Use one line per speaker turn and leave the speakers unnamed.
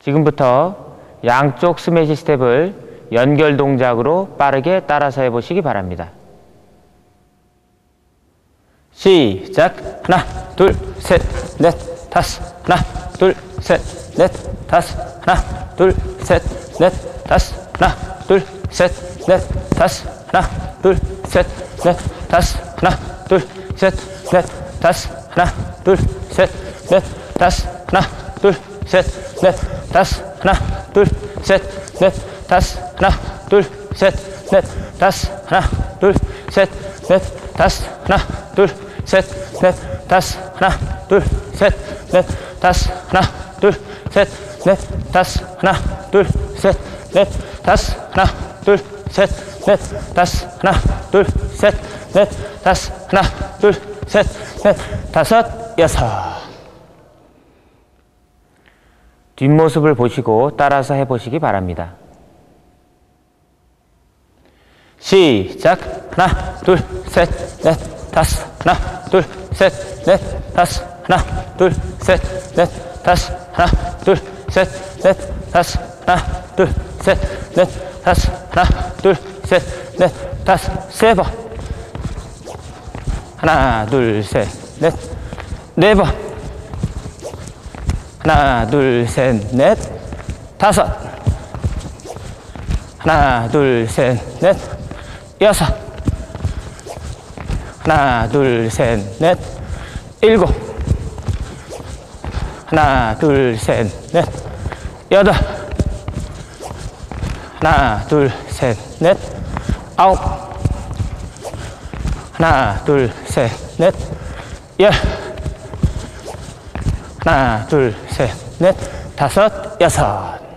지금부터 양쪽 스매시 스텝을 연결 동작으로 빠르게 따라서 해보시기 바랍니다. 시작! 하나, 둘, 셋, 넷, 다섯, 하나, 둘, 셋, 넷, 다섯, 하나, 둘, 셋, 넷, 다섯, 하나, 둘, 셋, 넷, 다섯, 하나, 둘, 셋, 넷, 다섯, 하나, 둘, 셋, 넷, 다섯, 하나, 둘, 셋, 넷, 다섯, 하나, 둘, 셋, 넷, 다섯, 하나, 둘, 셋, 넷, 다섯, 하나, 둘, 셋, 넷, 다섯, 하나, 둘, 셋, 넷, 다섯, 하나, 둘, 셋, 넷, 다섯, 하나, 둘, 셋, 넷, 다섯, 하나, 둘, 셋, 넷, 다섯, 하나, 둘, 셋, 넷, 다섯, 하나, 둘, 셋, 넷, 다섯, 하나, 둘, 셋, 넷, 다섯, 하나, 둘, 셋, 넷, 다섯, 여섯. 뒷모습을 보시고 따라서 해보시기 바랍니다. 시작! 하나, 둘, 셋, 넷, 다섯, 하나, 둘, 셋, 넷, 다섯, 하나, 둘, 셋, 넷, 다섯, 하나, 둘, 셋, 넷, 다섯, 하나, 둘, 셋, 넷, 다섯, 하나, 둘, 셋, 넷, 다섯, 세 번. 하나, 둘, 셋, 넷, 네 번. 하나, 둘, 셋, 넷, 다섯. 하나, 둘, 셋, 넷, 여섯. 하나, 둘, 셋, 넷, 일곱. 하나, 둘, 셋, 넷, 여덟. 하나, 둘, 셋, 넷, 아홉. 하나, 둘, 셋, 넷, 열. 하나, 둘, 셋, 넷, 다섯, 여섯.